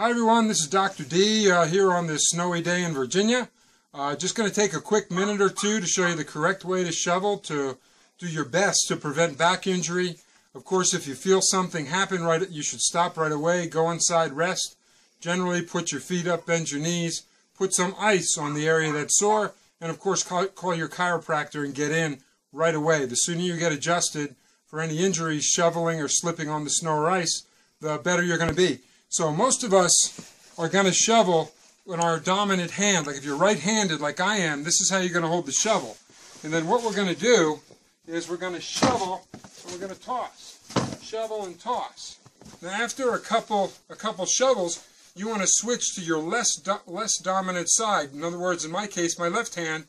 Hi everyone, this is Dr. D uh, here on this snowy day in Virginia. Uh, just going to take a quick minute or two to show you the correct way to shovel to do your best to prevent back injury. Of course, if you feel something happen right, you should stop right away, go inside, rest. Generally, put your feet up, bend your knees, put some ice on the area that's sore, and of course, call, call your chiropractor and get in right away. The sooner you get adjusted for any injuries, shoveling or slipping on the snow or ice, the better you're going to be. So most of us are going to shovel with our dominant hand. Like if you're right-handed like I am, this is how you're going to hold the shovel. And then what we're going to do is we're going to shovel and we're going to toss. Shovel and toss. Now after a couple a couple shovels, you want to switch to your less do, less dominant side. In other words, in my case, my left hand,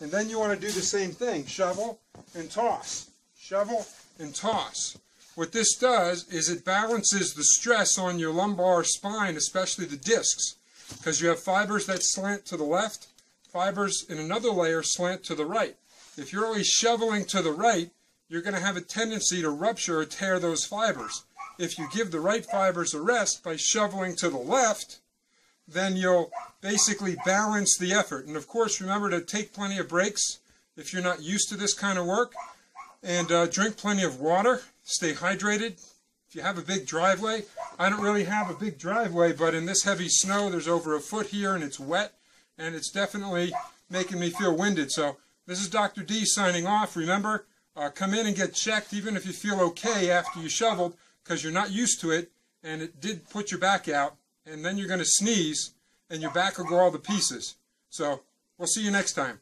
and then you want to do the same thing. Shovel and toss. Shovel and toss. What this does is it balances the stress on your lumbar spine, especially the discs, because you have fibers that slant to the left, fibers in another layer slant to the right. If you're always shoveling to the right, you're going to have a tendency to rupture or tear those fibers. If you give the right fibers a rest by shoveling to the left, then you'll basically balance the effort. And of course, remember to take plenty of breaks if you're not used to this kind of work, and uh, drink plenty of water. Stay hydrated. If you have a big driveway, I don't really have a big driveway, but in this heavy snow, there's over a foot here and it's wet, and it's definitely making me feel winded. So this is Dr. D signing off. Remember, uh, come in and get checked even if you feel okay after you shoveled because you're not used to it and it did put your back out and then you're going to sneeze and your back will go all to pieces. So we'll see you next time.